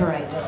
Right.